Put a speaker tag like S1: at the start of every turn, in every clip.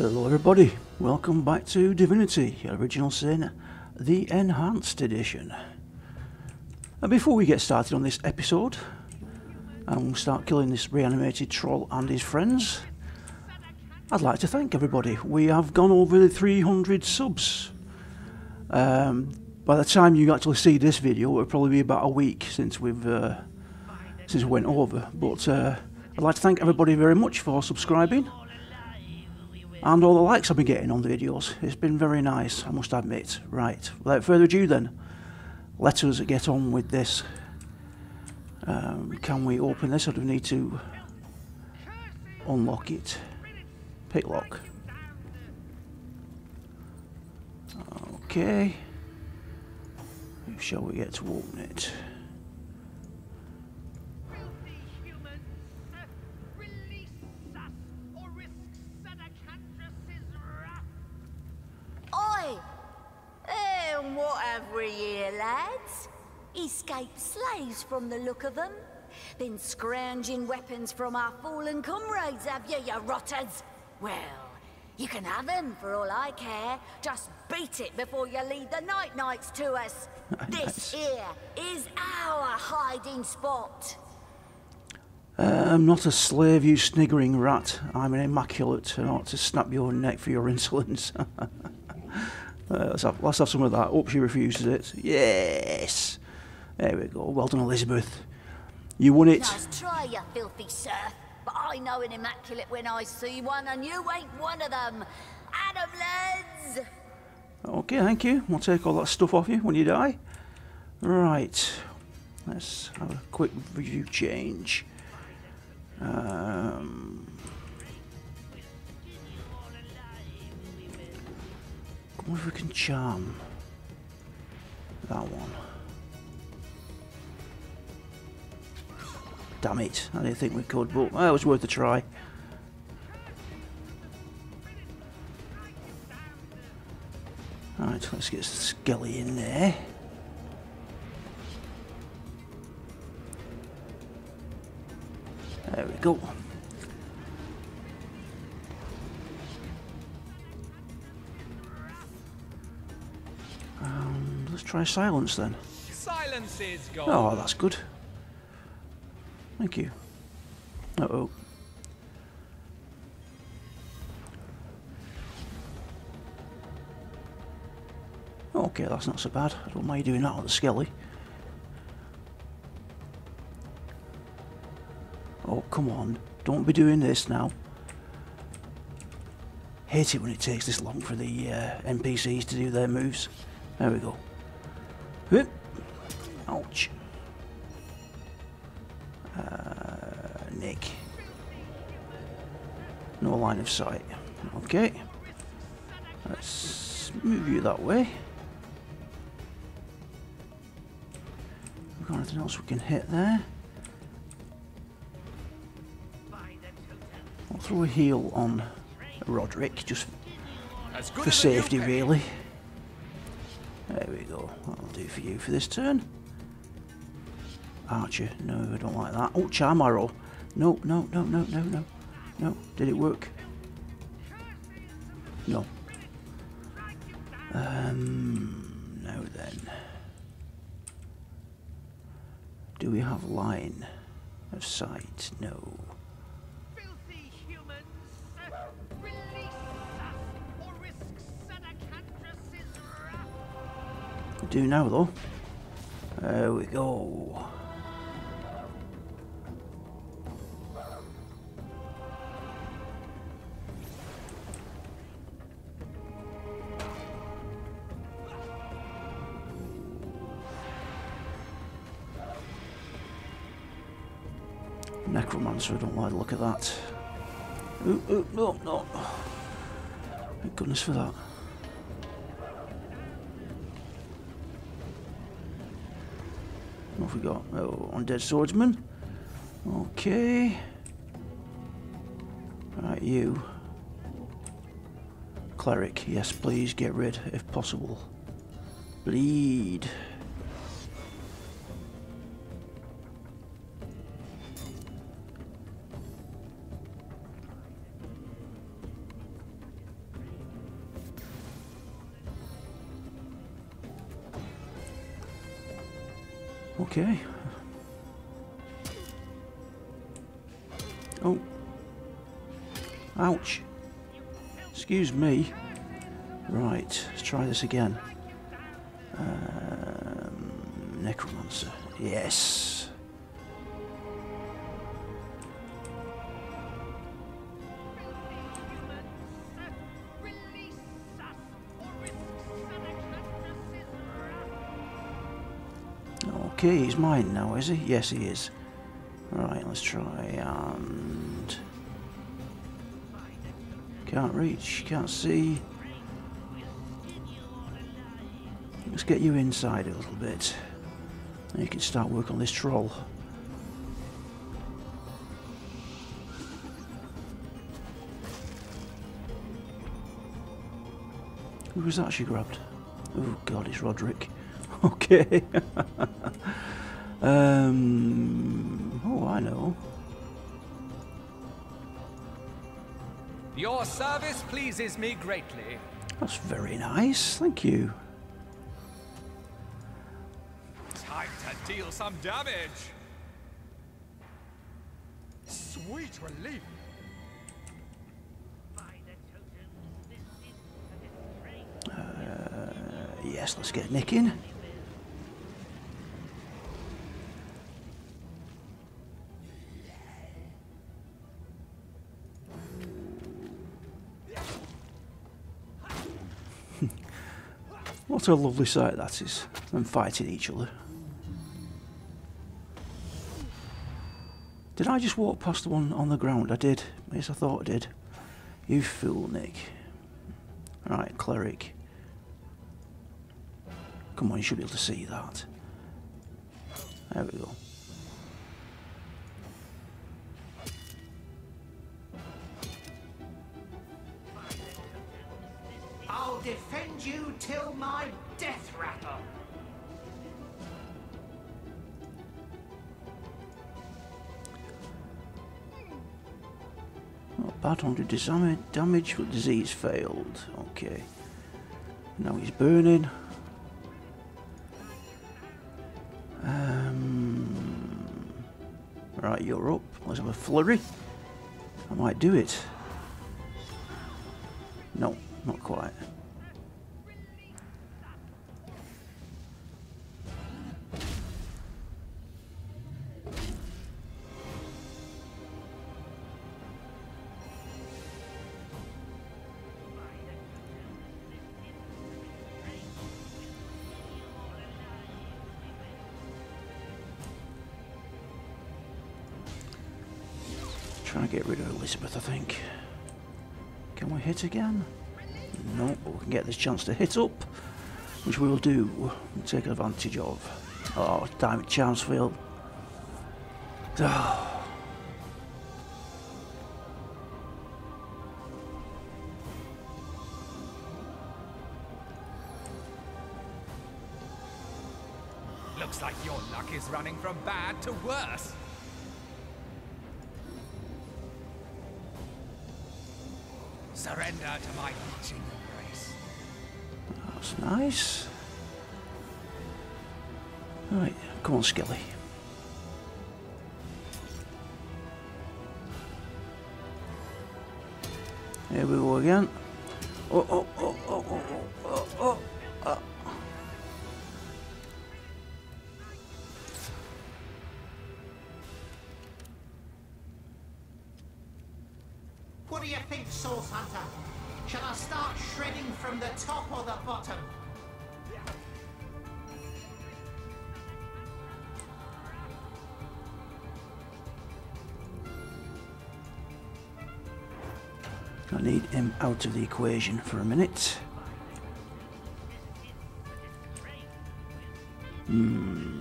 S1: Hello everybody, welcome back to Divinity, Original Sin, the Enhanced Edition. And before we get started on this episode, and we'll start killing this reanimated troll and his friends, I'd like to thank everybody. We have gone over the 300 subs. Um, by the time you actually see this video, it'll probably be about a week since we've uh, since we went over. But uh, I'd like to thank everybody very much for subscribing and all the likes I've been getting on the videos. It's been very nice, I must admit. Right, without further ado then, let us get on with this. Um, can we open this or do need to unlock it? Pick lock. Okay. Shall we get to open it?
S2: And what have we here, lads? Escaped slaves from the look of them. Been scrounging weapons from our fallen comrades, have you, you rotters? Well, you can have them for all I care. Just beat it before you lead the night nights to us. This here is our hiding spot.
S1: Uh, I'm not a slave, you sniggering rat. I'm an immaculate and ought to snap your neck for your insolence. uh, let's, have, let's have some of that. Hope she refuses it. Yes! There we go. Well done, Elizabeth. You won it.
S2: Nice try, you filthy serf. But I know an immaculate when I see one, and you ain't one of them. Adam, lads!
S1: Okay, thank you. We'll take all that stuff off you when you die. Right. Let's have a quick view change. Um, wonder if we can charm that one. Damn it, I didn't think we could, but well, it was worth a try. Right, let's get Skelly in there. There we go. Um, let's try silence then.
S3: Silence is gone.
S1: Oh, that's good. Thank you. Uh oh. Okay, that's not so bad. I don't mind doing that on the skelly. Oh, come on. Don't be doing this now. Hate it when it takes this long for the uh, NPCs to do their moves. There we go. Whoop. Ouch. Uh, Nick. No line of sight. Okay. Let's move you that way. We've got anything else we can hit there? I'll throw a heal on Roderick, just for
S3: as a new
S1: safety, really. Do for you for this turn. Archer, no, I don't like that. Oh, charm arrow. No, no, no, no, no, no. No, did it work? Do now, though. There we go. Necromancer, I don't like the look of that. Ooh, ooh, no, no. Thank goodness for that. Have we got? Oh, undead swordsman. Okay. Right, you. Cleric, yes, please get rid if possible. Bleed. This again. Um, necromancer. Yes. Okay, he's mine now, is he? Yes, he is. Right, let's try and... Can't reach, can't see. Let's get you inside a little bit. And you can start work on this troll. Who was that she grabbed? Oh god, it's Roderick. Okay. um. Oh, I know.
S3: Your service pleases me greatly.
S1: That's very nice. Thank you.
S3: Deal some damage. Sweet relief.
S4: By the totems, this is a disgrace.
S1: Yes, let's get Nick in. what a lovely sight that is, them fighting each other. Did I just walk past the one on the ground? I did. Yes, I thought I did. You fool, Nick. Right, cleric. Come on, you should be able to see that. There we go. Not bad, 100 damage, but disease failed. Okay. Now he's burning. Um, right, you're up. Let's have a flurry. I might do it. Hit again? No, but we can get this chance to hit up, which we will do and take advantage of. Oh, damn it, Chanceville.
S3: Looks like your luck is running from bad to worse. Surrender to my embrace.
S1: That's nice. Alright, come on, Skelly. Here we go again. Oh, oh, oh, oh, oh, oh, oh. Out of the equation for a minute. Hmm.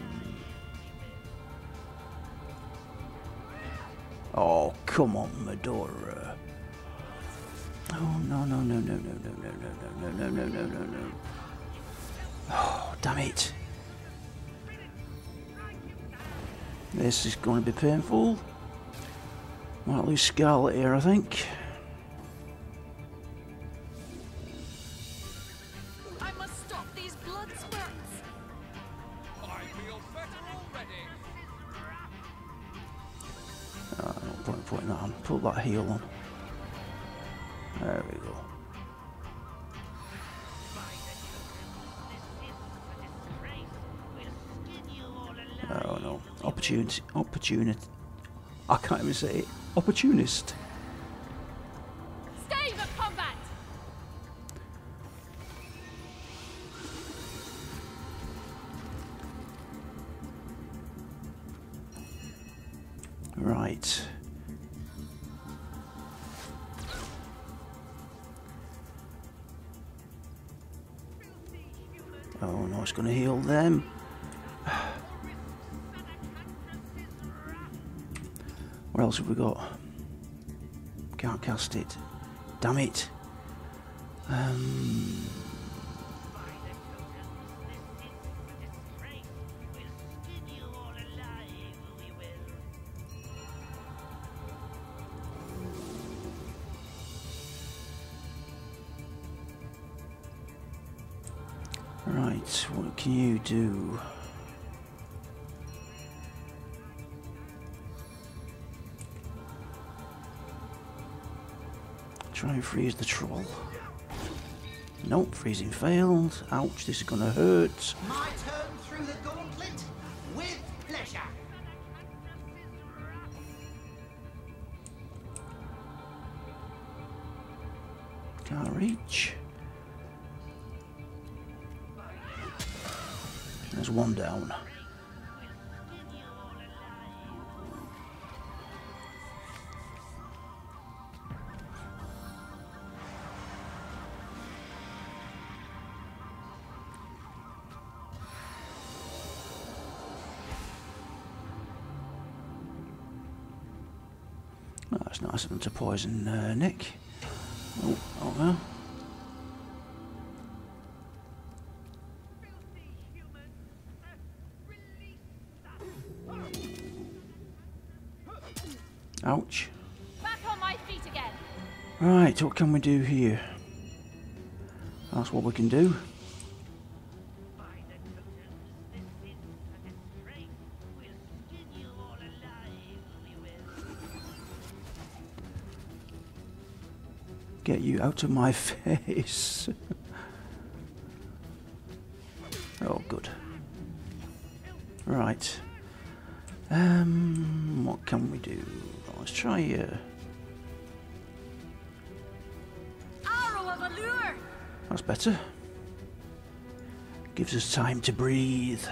S1: Oh, come on, Medora. Oh, no, no, no, no, no, no, no, no, no, no, no, no, no, no. Oh, damn it. This is going to be painful. Might lose Scarlet here, I think. Uh, no point putting that on. Put that heal on. There we go. Oh no. Opportunity. Opportunity. I can't even say it. Opportunist. Have we got? Can't cast it. Damn it. Um, right, what can you do? And freeze the troll. Nope, freezing failed. Ouch, this is gonna hurt.
S5: My turn through the gauntlet? With pleasure.
S1: Can't reach. There's one down. Poison uh, Nick. Oh, oh well. Ouch.
S6: Back on my feet again!
S1: Right, what can we do here? That's what we can do. Get you out of my face. oh, good. Right. Um, what can we do? Let's try. Uh,
S2: Arrow of allure!
S1: That's better. Gives us time to breathe.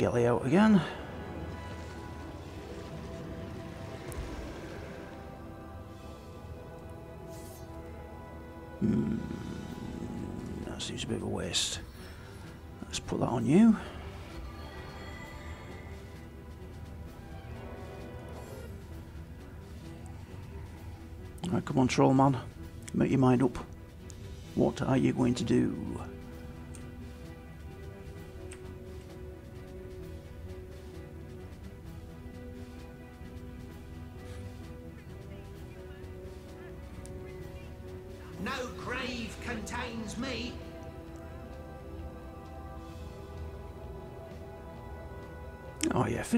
S1: Skelly out again. Hmm, that seems a bit of a waste. Let's put that on you. Right, come on, troll man. Make your mind up. What are you going to do?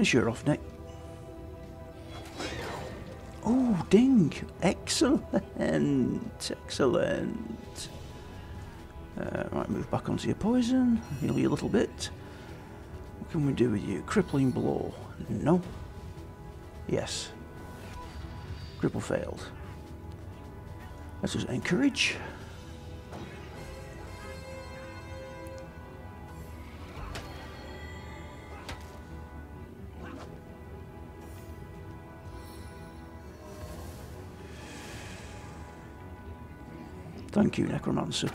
S1: Yeah, finish off, Nick. Oh, ding! Excellent, excellent. Uh, right, move back onto your poison. Heal you a little bit. What can we do with you? Crippling blow. No. Yes. Cripple failed. Let's just encourage. Thank you, Necromancer.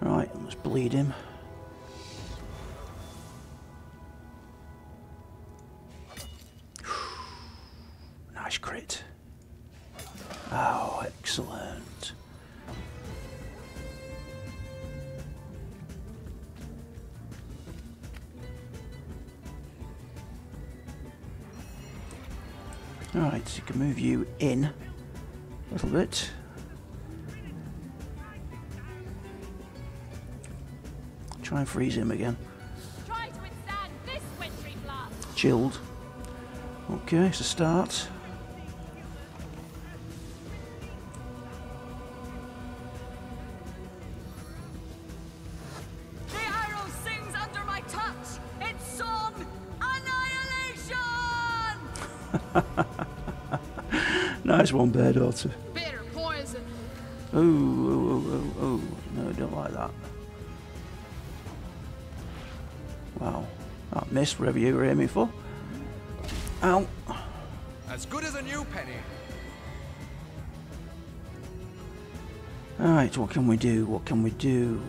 S1: Right, let's bleed him. nice crit. Oh, excellent. Alright, so you can move you in little bit. Try and freeze him again.
S6: Try to withstand this wintry blast.
S1: Chilled. Okay, it's a start.
S2: The arrow sings under my touch. Its song, annihilation.
S1: Nice one,
S6: Bairdotr.
S1: Oh, oh, oh, oh, oh. No, I don't like that. Wow. That missed wherever you were aiming for. Ow.
S3: As good as a new penny.
S1: Alright, what can we do? What can we do?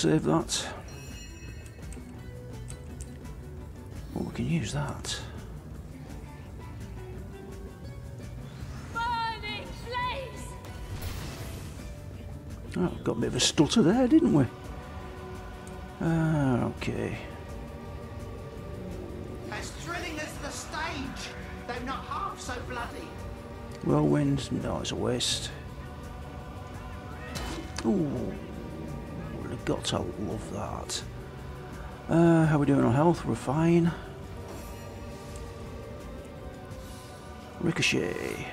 S1: Save that. Well, we can use that. Oh, got a bit of a stutter there, didn't we? Ah, okay.
S5: As thrilling as the stage, though not half so bloody.
S1: Whirlwind, no, it's a waste. Ooh, I've got to love that. Uh, how are we doing on health? We're fine. Ricochet.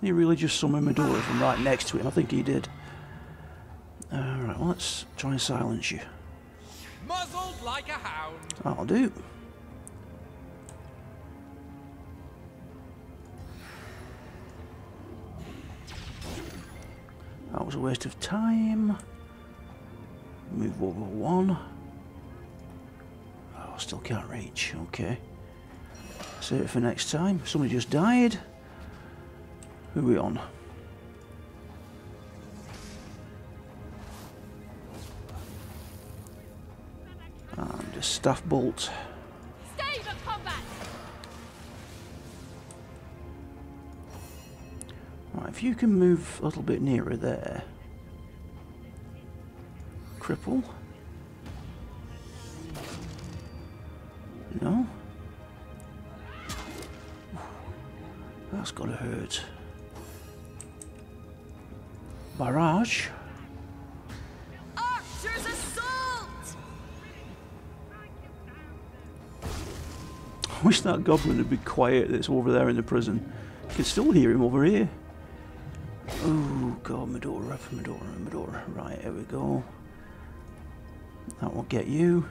S1: He really just summoned Medora from right next to him. I think he did. Alright, well, let's try and silence you.
S3: Like a hound.
S1: That'll do. That was a waste of time. Move over one. Oh, still can't reach. Okay. Save it for next time. Somebody just died. Who are we on? Staff bolt.
S6: Stave of combat.
S1: Right, if you can move a little bit nearer there. Cripple. No? That's gotta hurt. Barrage. I wish that goblin would be quiet that's over there in the prison. You can still hear him over here. Oh god, Medora, Medora, Medora. Right, here we go. That will get you.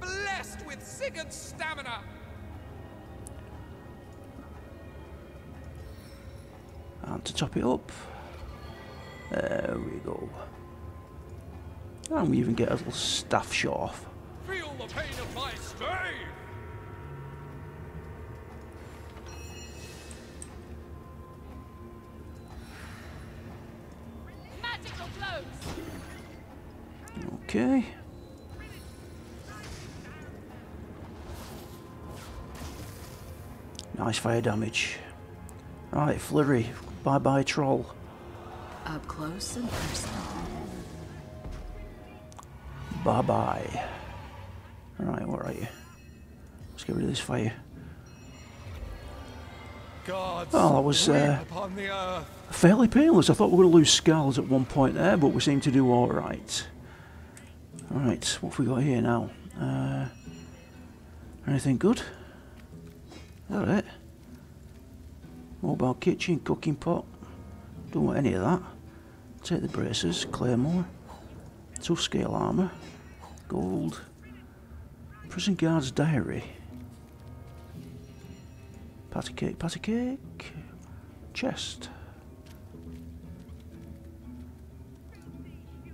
S3: Blessed with Sigurd's stamina.
S1: And to top it up, there we go. And we even get a little staff shot off.
S3: Feel the pain of my.
S1: Okay. Nice fire damage. Alright, Flurry. Bye bye, troll.
S7: Up close and personal.
S1: Bye bye. Alright, where are you? Let's get rid of this fire. Oh, that was, uh,
S3: upon the earth.
S1: Fairly painless. I thought we were going to lose skulls at one point there, but we seem to do alright. Alright, what have we got here now? Uh, anything good? Is that it? Mobile kitchen, cooking pot. Don't want any of that. Take the braces, claymore, tough scale armour, gold, prison guard's diary, patty cake, patty cake, chest.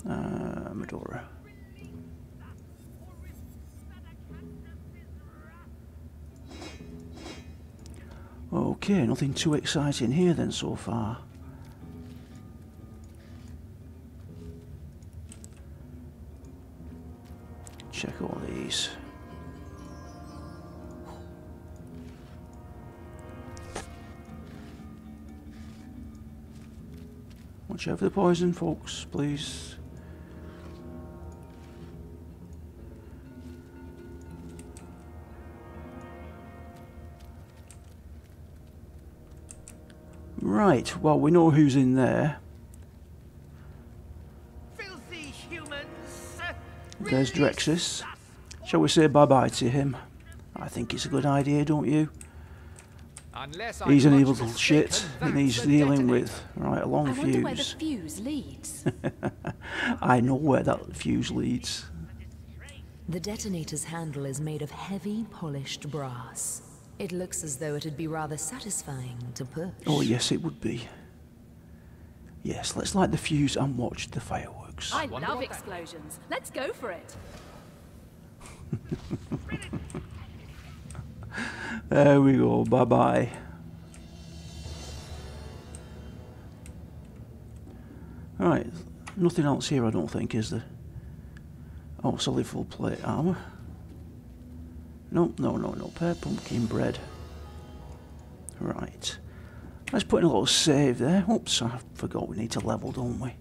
S1: Uh, Medora. Okay, nothing too exciting here then so far. Check all these. Watch out for the poison, folks, please. Right, well, we know who's in there. There's Drexus. Shall we say bye bye to him? I think it's a good idea, don't you?
S3: Unless I'm
S1: He's an
S3: much
S1: evil little shit. He
S3: he's
S1: dealing with. Right, a long
S7: I wonder where the
S1: fuse.
S7: fuse leads.
S1: I know where that fuse leads.
S8: The detonator's handle is made of heavy, polished brass. It looks as though it'd be rather satisfying to push.
S1: Oh, yes, it would be. Yes, let's light the fuse and watch the fireworks.
S6: I love explosions. Let's go for it.
S1: There we go, bye bye. Right, nothing else here, I don't think, is there? Oh, solid full plate armour. No, no, no, no, pear pumpkin bread. Right. Let's put in a little save there. Oops, I forgot we need to level, don't we?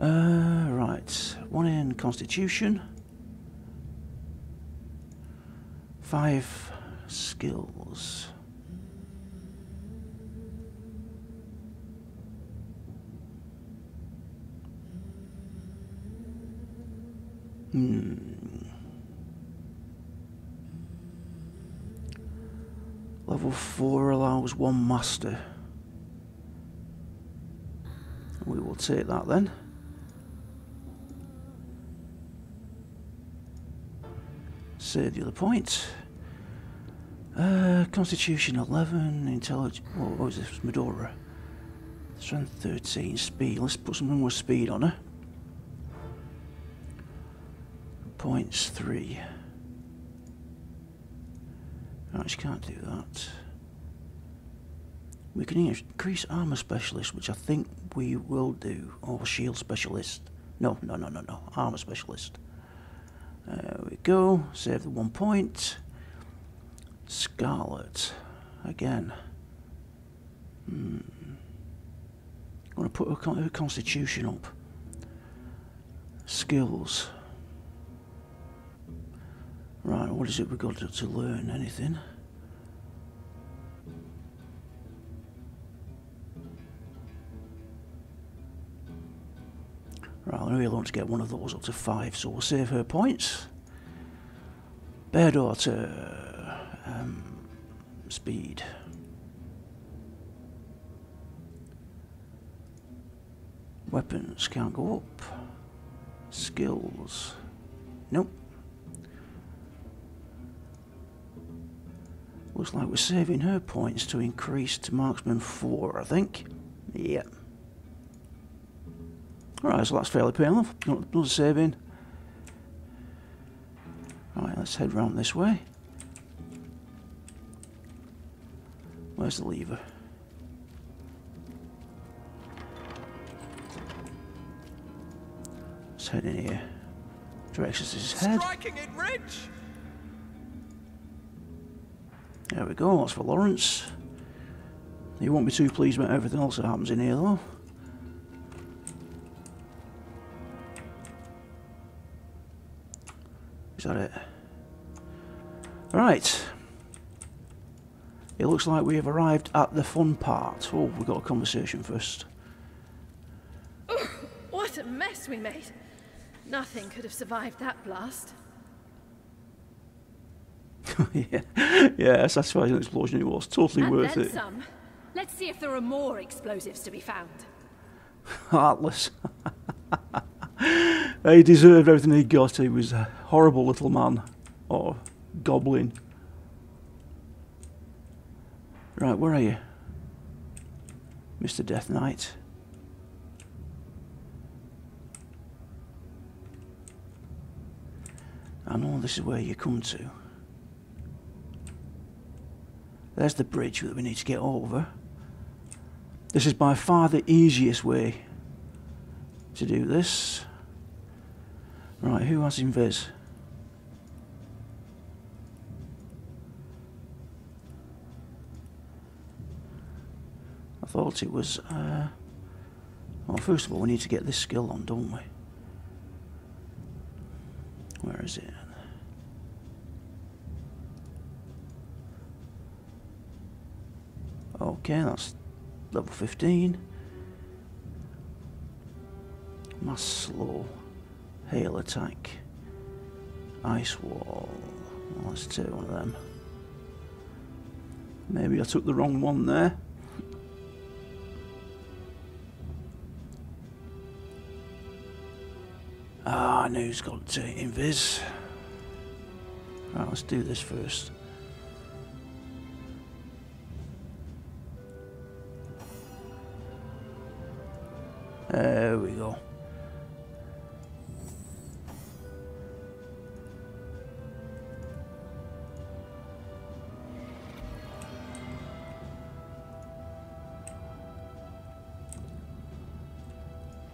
S1: Uh, right. One in Constitution. Five skills. Hmm. Level 4 allows one master. We will take that then. Save the other point. Uh, Constitution 11, Intelligence. What was this? Medora. Strength 13, speed. Let's put some more speed on her. Points 3. Right, she can't do that. We can increase armor specialist, which I think we will do, or shield specialist. No, no, no, no, no. Armor specialist. There we go. Save the one point. Scarlet. Again. Hmm. I'm going to put her, con- her constitution up. Skills. Right, what is it we've got to, to learn? Anything? Right, I really want to get one of those up to five, so we'll save her points. Bairdotr. Speed. Weapons can't go up. Skills. Nope. Looks like we're saving her points to increase to marksman 4, I think. Yep. Alright, so that's fairly painless. Another saving. Alright, let's head round this way. Where's the lever? Let's head in here. Directions his head.
S3: Striking it rich!
S1: There we go, that's for Lawrence. You won't be too pleased about everything else that happens in here though. Looks like we have arrived at the fun part. Oh, we've got a conversation first.
S6: What a mess we made. Nothing could have survived that blast.
S1: yeah, yeah, satisfying explosion it was. Totally
S6: and
S1: worth
S6: then
S1: it.
S6: some. Let's see if there are more explosives to be found.
S1: Heartless. he deserved everything he got. He was a horrible little man. Or goblin. Right, where are you? Mr. Death Knight. I know this is where you come to. There's the bridge that we need to get over. This is by far the easiest way to do this. Right, who has invis? Thought it was... Uh, well, first of all, we need to get this skill on, don't we? Where is it? Okay, that's level 15. Mass slow. Hail attack. Ice wall. Well, let's take one of them. Maybe I took the wrong one there. I knew he's got to invis. Right, let's do this first. There we go.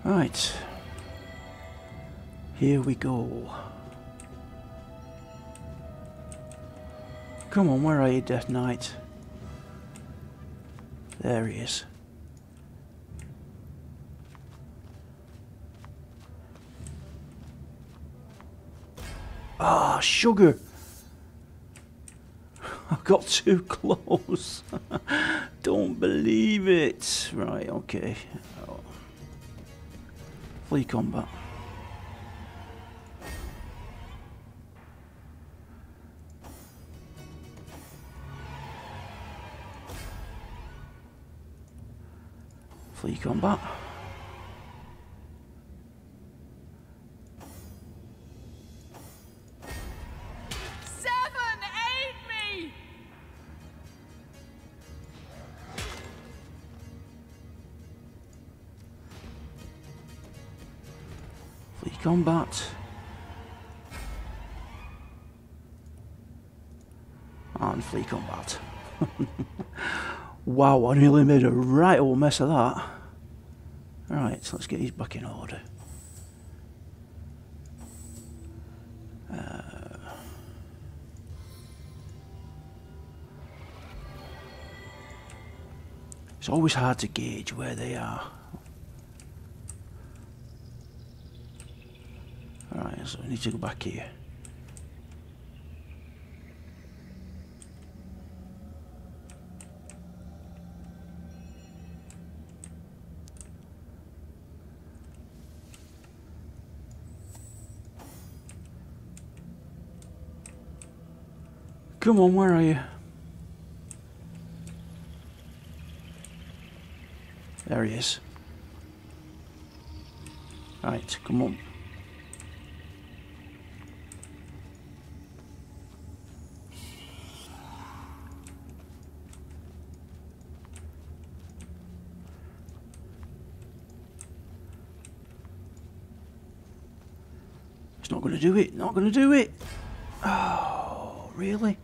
S1: Right. Here we go. Come on, where are you, Death Knight? There he is. Ah, sugar. I got too close. Don't believe it. Right, okay. Flee combat. Flee combat.
S6: Seven, aid me!
S1: Flee combat. And flee combat. wow, I nearly made a right old mess of that. So let's get these back in order. Uh, it's always hard to gauge where they are. Alright, so we need to go back here. Come on, where are you? There he is. Right, come on. It's not going to do it. Not going to do it. Oh, really?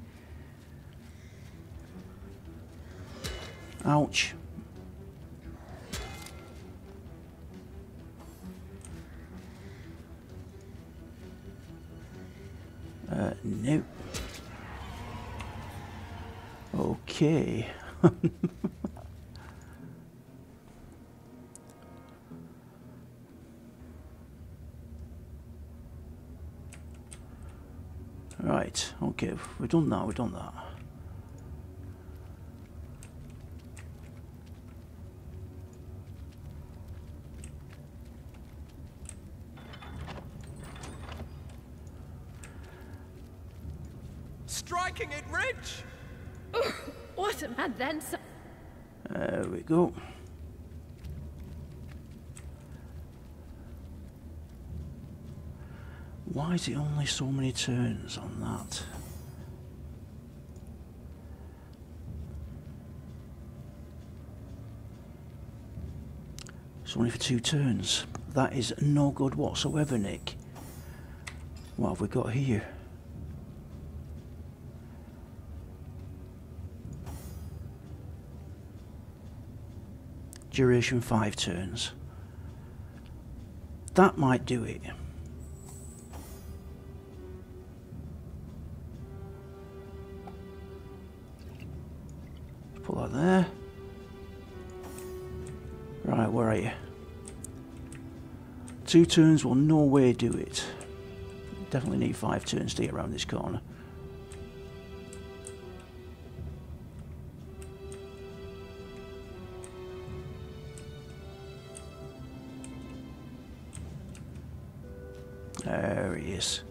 S1: right, okay, we've done that, we've done that.
S3: Striking it rich!
S6: What a man then.
S1: There we go. Why is it only so many turns on that? It's only for two turns. That is no good whatsoever, Nick. What have we got here? Duration five turns. That might do it. Put that there. Right, where are you? Two turns will no way do it. Definitely need five turns to get around this corner. There he is.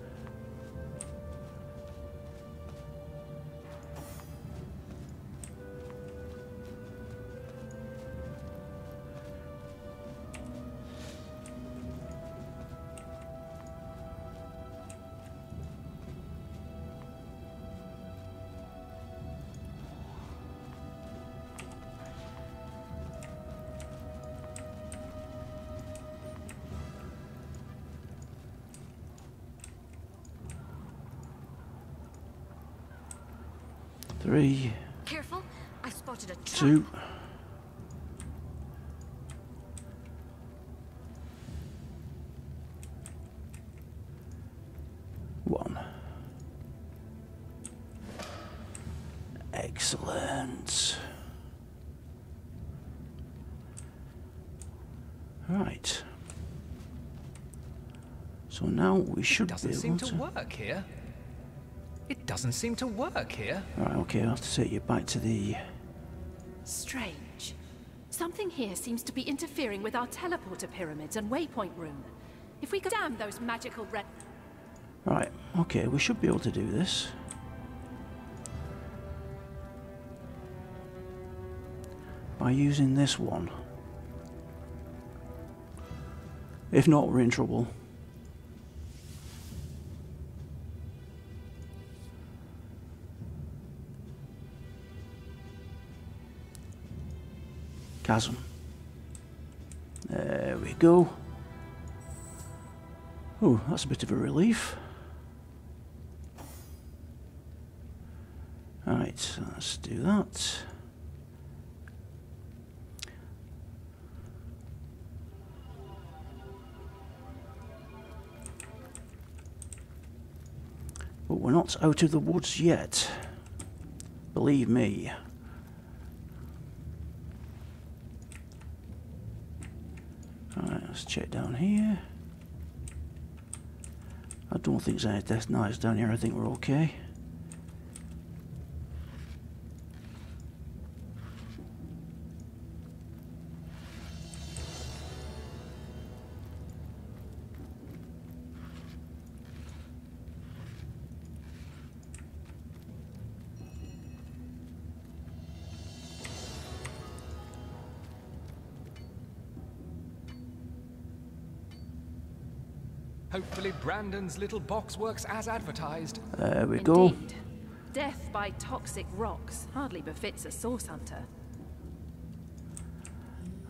S1: Three,
S2: Careful, I spotted a trap.
S1: two. One. Excellent. Right. So now we should
S3: Doesn't
S1: be
S3: seem
S1: able
S3: to
S1: to...
S3: work here. It doesn't seem to work here.
S1: Right, okay, I'll have to take you back to the...
S6: Strange. Something here seems to be interfering with our teleporter pyramids and waypoint room. If we could damn those magical red...
S1: Right, okay, we should be able to do this. By using this one. If not, we're in trouble. Chasm. There we go. Oh, that's a bit of a relief. Right, so let's do that. But we're not out of the woods yet. Believe me. Alright, let's check down here. I don't think there's any death knights down here. I think we're okay.
S3: Brandon's little box works as advertised.
S1: There we go.
S6: Indeed. Death by toxic rocks hardly befits a source hunter.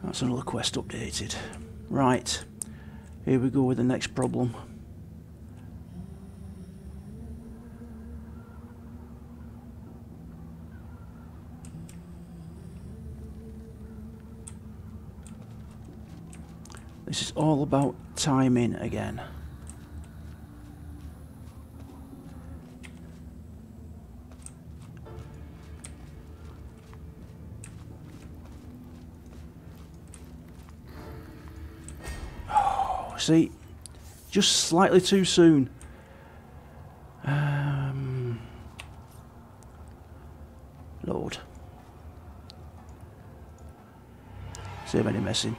S1: That's another quest updated. Right, here we go with the next problem. This is all about timing again. See, just slightly too soon. Um, Lord. Save any messing.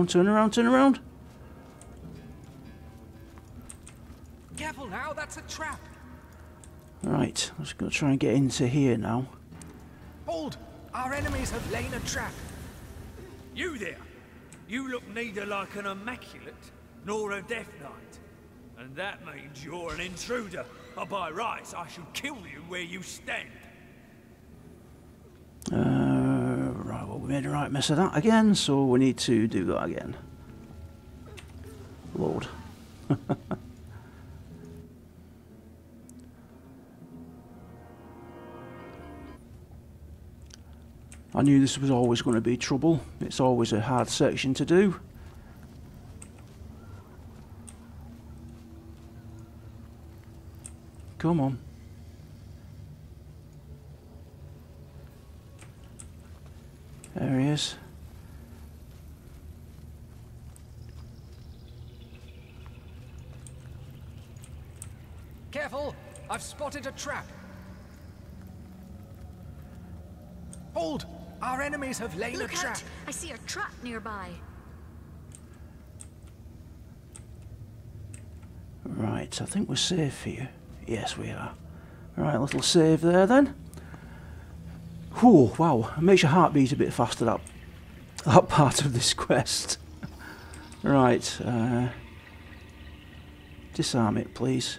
S1: Around, turn around, turn around.
S3: Careful now, that's a trap.
S1: Right, I'm just going to try and get into here now.
S3: Hold! Our enemies have laid a trap.
S4: You there. You look neither like an immaculate nor a death knight. And that means you're an intruder. Or by rights, I should kill you where you stand.
S1: Uh, right, well, we made a right mess of that again, so we need to do that again. Lord. I knew this was always going to be trouble. It's always a hard section to do. Come on. There he is.
S3: Careful! I've spotted a trap. Hold! Our enemies have laid
S2: Look
S3: a trap.
S2: out! I see a trap nearby.
S1: Right, I think we're safe here. Yes, we are. Right, a little save there then. Whew, wow, it makes your heart beat a bit faster, that, that part of this quest. right, uh, disarm it, please.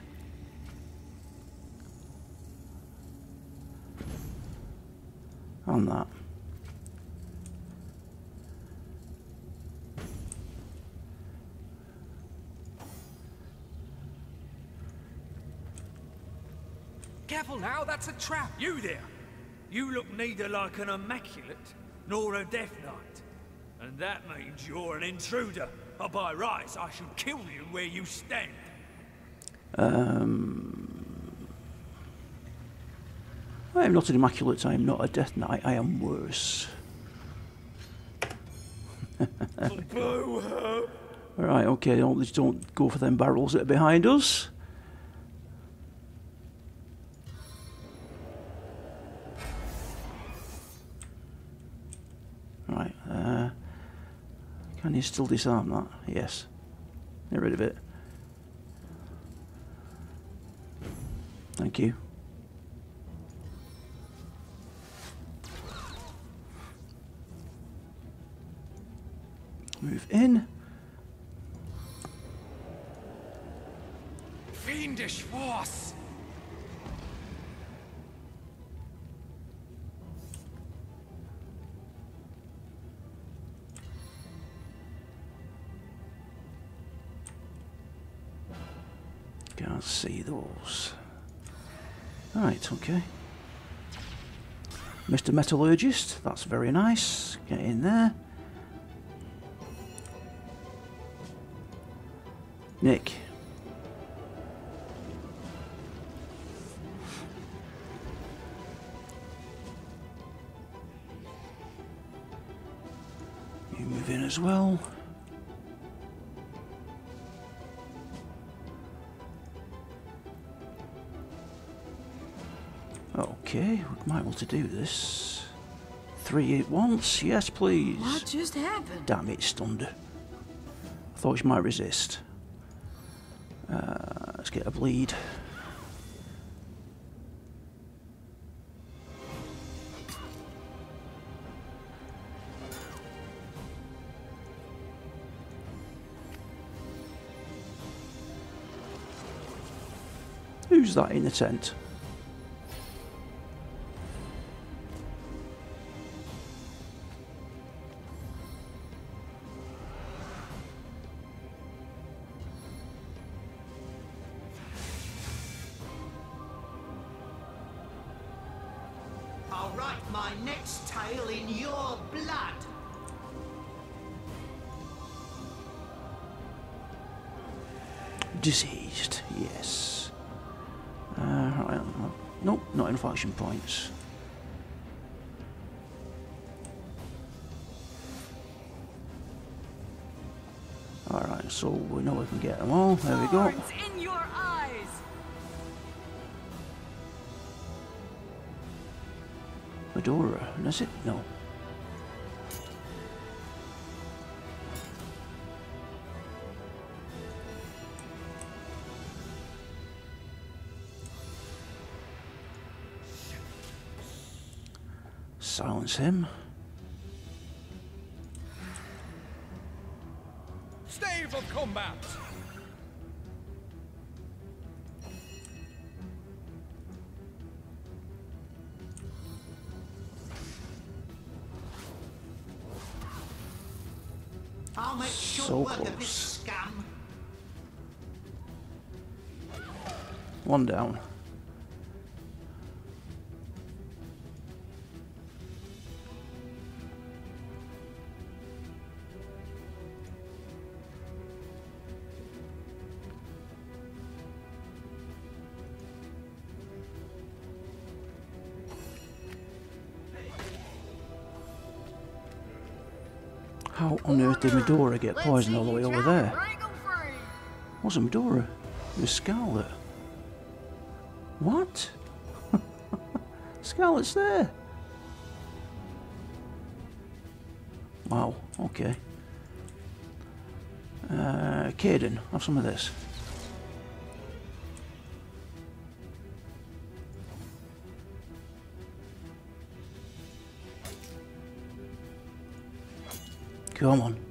S1: On that.
S3: Careful now, that's a trap.
S4: You there! You look neither like an immaculate nor a death knight. And that means you're an intruder. Or by rights, I should kill you where you stand.
S1: Um, I am not an immaculate, I am not a death knight, I am worse. Right, okay, don't, just don't go for them barrels that are behind us. You still disarm that? Yes. Get rid of it. Thank you. Move in.
S3: Fiendish force!
S1: Can't see those. Right, okay. Mr. Metallurgist, that's very nice. Get in there. Nick. You move in as well. Okay, we might want to do this. Three at once, yes please.
S7: What just happened?
S1: Damn it, stunned. I thought she might resist. Uh, let's get a bleed. Who's that in the tent? So we know we can get them all. There we go.
S2: In your eyes!
S1: Madora, is it? No. Silence him. Down. How on earth did Madora get poisoned all the way over there? Wasn't Madora? It was Scarlet. Scarlet's there. Wow, okay. Uh, Caden, have some of this. Come on.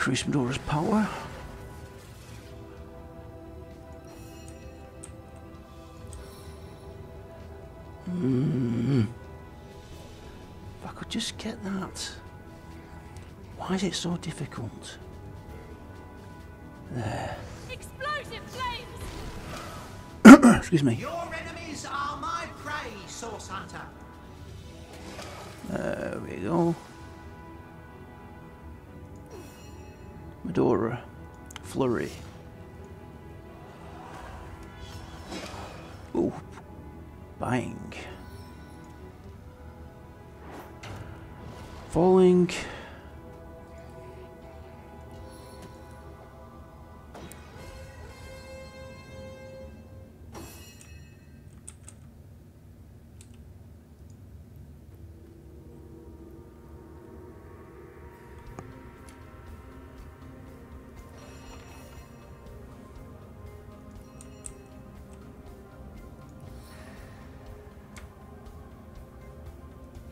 S1: Increase Madora's power. Hmm. If I could just get that. Why is it so difficult?
S6: Explosive flames!
S1: Excuse me.
S5: Your enemies are my prey, Source Hunter.
S1: There we go. Madora. Flurry. Ooh. Bang.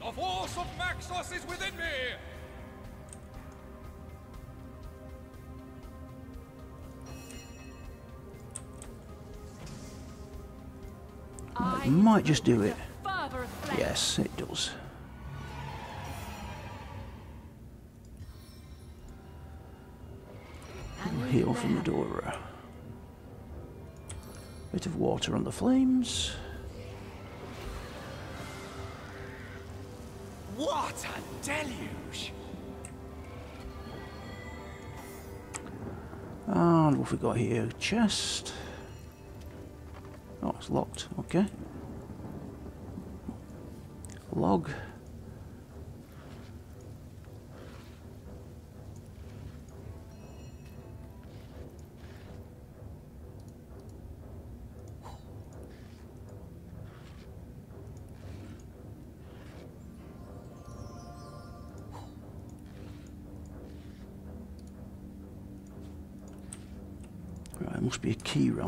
S3: The force of Maxos is within me!
S6: I
S1: might just do it.
S6: fervor of flame.
S1: Yes, it does. Heal from Madora. Bit of water on the flames. Have we got here? Chest. Oh, it's locked. Okay. Log.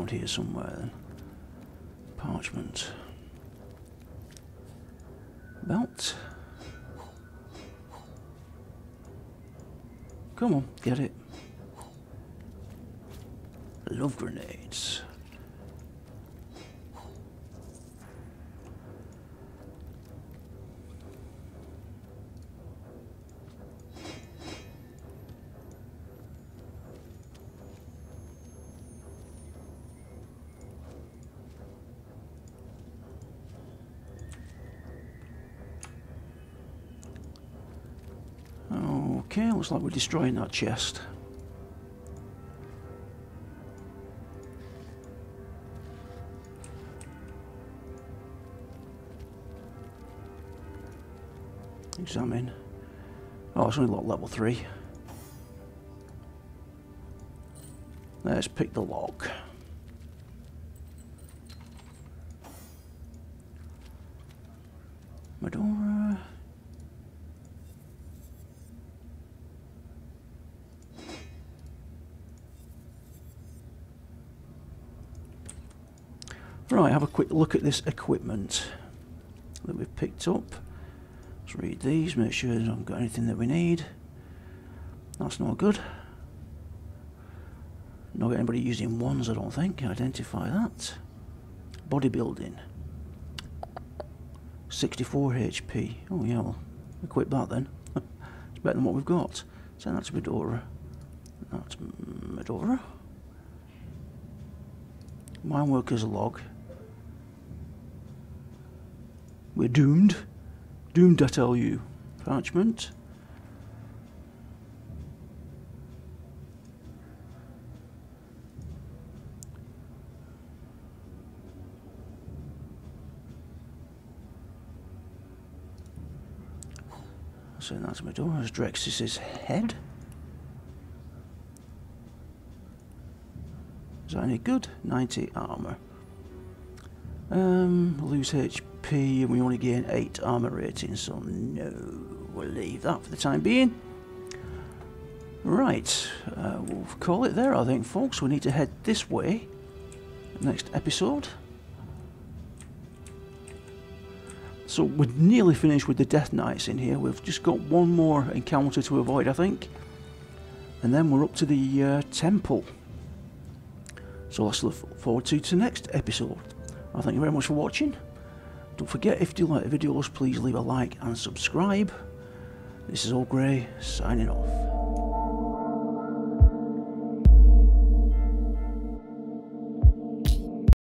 S1: Around here somewhere then. Parchment. Belt. Come on, get it. Love grenades. Like we're destroying that chest. Examine. Oh, it's only locked level 3. Let's pick the lock. Madora. Right, have a quick look at this equipment that we've picked up. Let's read these, make sure we haven't got anything that we need. That's not good. Not anybody using ones, I don't think. Identify that. Bodybuilding. 64 HP. Oh yeah, well, equip that then. it's better than what we've got. Send that to Madora. That's Madora. Mine worker's log. We're doomed. Doomed, I tell you. Parchment. So that's Madora's Drexis's head. Is that any good? 90 armour. Um, lose HP and we only gain 8 armour rating, so no, we'll leave that for the time being. Right, uh, we'll call it there I think folks, we need to head this way next episode. So we're nearly finished with the Death Knights in here, we've just got one more encounter to avoid I think. And then we're up to the uh, temple. So let's look forward to the next episode. I thank you very much for watching. Don't forget, if you like the videos, please leave a like and subscribe. This is Olgrey, signing off.